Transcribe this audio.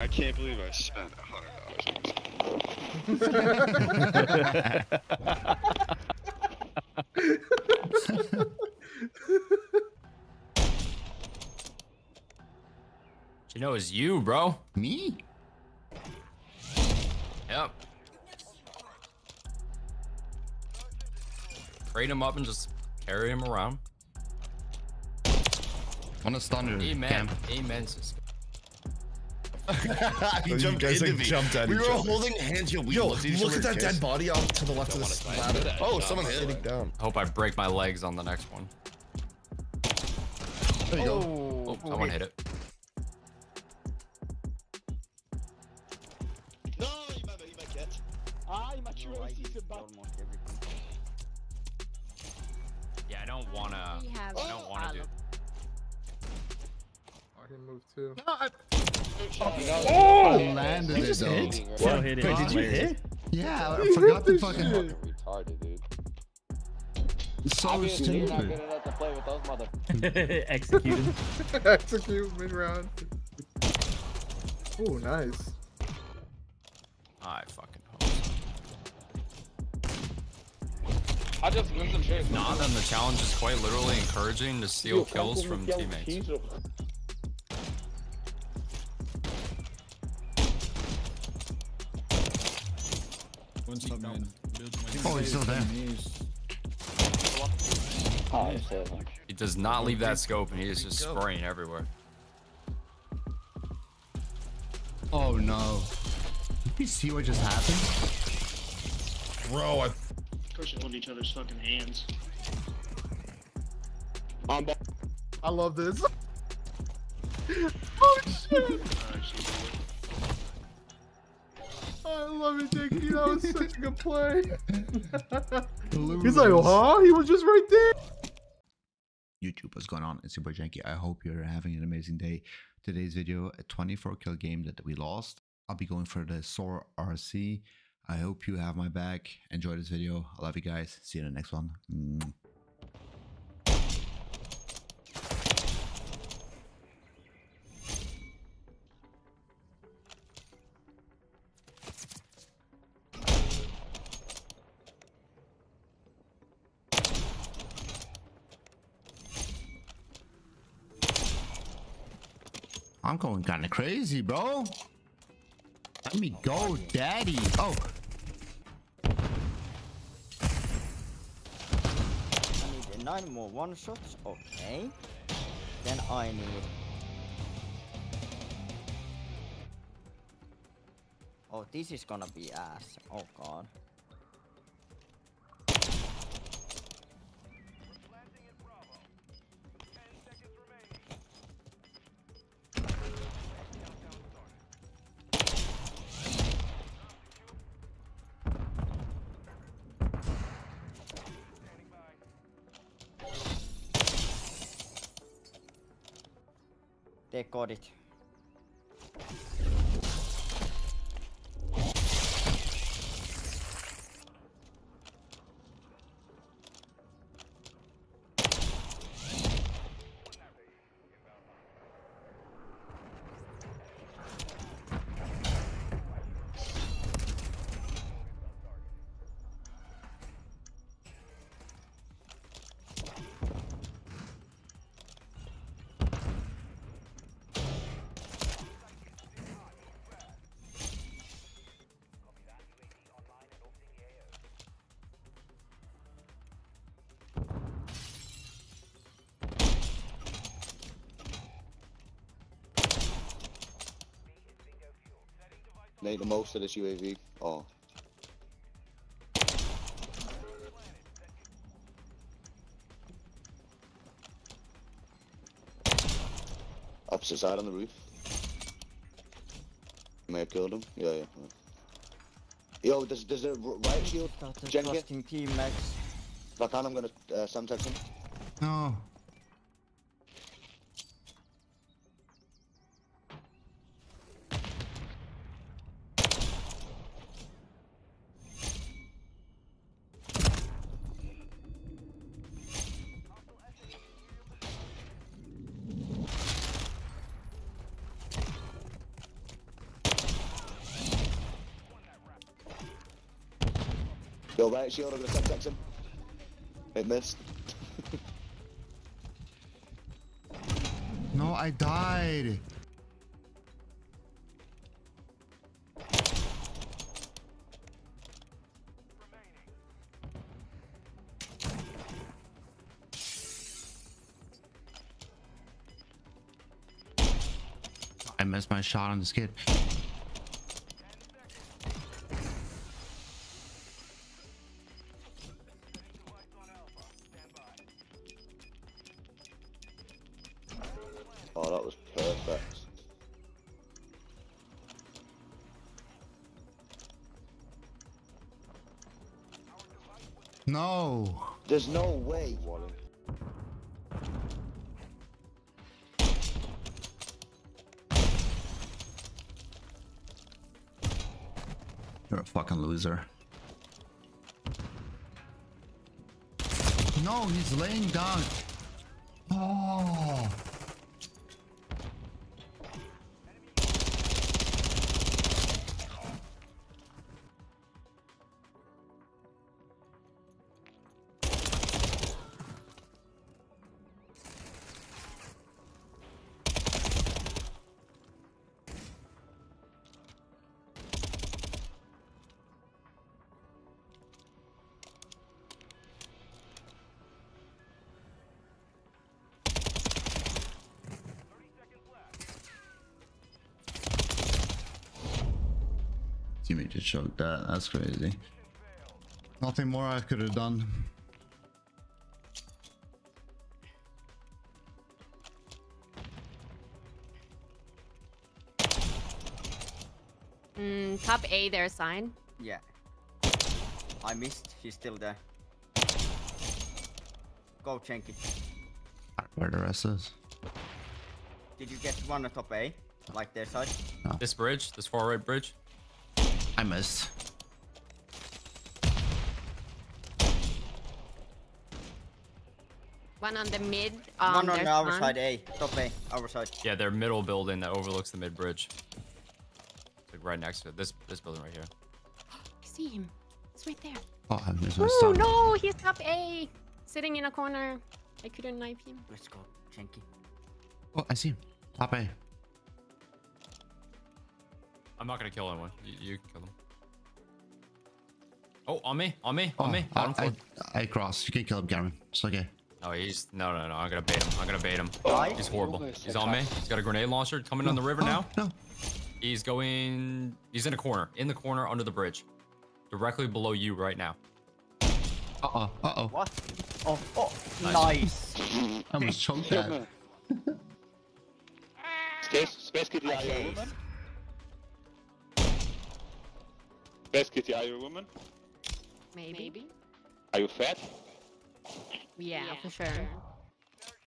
I can't believe I spent a hundred dollars. You know, it's you, bro. Me? Yep. Trade him up and just carry him around. On a stunner. Amen. Cam. Amen, Cisco. he you jumped guys, into like, me. jumped at we each were other. holding hands. Yo, we Yo, looked look at that dead body off to the left of the Don't wanna ladder. fight. Oh, someone hit Sitting it. down. I hope I break my legs on the next one. There you go. Oh, someone hit it. No, il m'a il m'a catch. Ah, il m'a tué aussi, ce bat. Yeah, I don't wanna. I don't wanna do. I can move too. I Oh! landed it though. Still hit it. Wait, did you hit? Yeah, I forgot to fucking. Retarded, dude. So Obviously, you're not stupid. good enough to play with those mother. Executed. Execute mid round. Oh, nice. I fucking hope. I just win some shit. Nah, then the challenge is quite literally encouraging to steal kills from teammates. Oh, he's still there. Oh, shit. He does not leave that scope and he is just spraying everywhere. Oh no. Did you see what just happened? Bro, I Pushing hold each other's fucking hands. On ball. I love this. oh shit! I love it, Jakey. That was such a good play. He's like, huh? He was just right there. YouTube, what's going on? It's Super Janky. I hope you're having an amazing day. Today's video, a 24 kill game that we lost. I'll be going for the SOAR RC. I hope you have my back. Enjoy this video. I love you guys. See you in the next one. I'm going kind of crazy, bro. Let me go, daddy. Oh, I need nine more one shots. Okay. Then I need. Oh, this is gonna be ass. Oh god. They got Make the most of this UAV. Oh. Opposite side on the roof. May have killed him. Yeah, yeah. yeah. Yo, there's there's a r- riot shield. Got the team, Max. Lakan, I'm gonna uh, sometimes him. no. Yo, right shield, I'm gonna text him. It missed. No, I died. I missed my shot on this kid. No. There's no way. You're a fucking loser. No, he's laying down. Oh. Just choked that. That's crazy. Nothing more I could have done. Mm, top A, their sign. Yeah. I missed. He's still there. Go, Genkie. Where the rest is? Did you get one at top A? Like their side? This bridge, this far right bridge. I missed. One on the mid. Um, one on the our spawn. side A. Top A. Our side. Yeah, their middle building that overlooks the mid bridge. Like right next to it. This this building right here. I see him. It's right there. Oh, I missed my Oh stun. no, he's top A. Sitting in a corner. I couldn't knife him. Let's go, Genkie. Oh, I see him. Top A. I'm not gonna kill anyone. You, you can kill them. Oh, on me, on me, on Oh, me. I, Bottom floor. I, I crossed. You can kill him, Gary. It's okay. No, he's no, no, no. I'm gonna bait him. I'm gonna bait him. Why? He's horrible. He's on me. He's got a grenade launcher coming on the river Oh, now. No. He's going. He's in a corner. In the corner under the bridge, directly below you right now. Uh oh. Uh oh. What? Oh, oh, Nice. nice. I almost choked that. Space, Space Kitty, are you a Okay. woman? Space Kitty, are you a woman? Maybe. Are you fat? Yeah, for sure.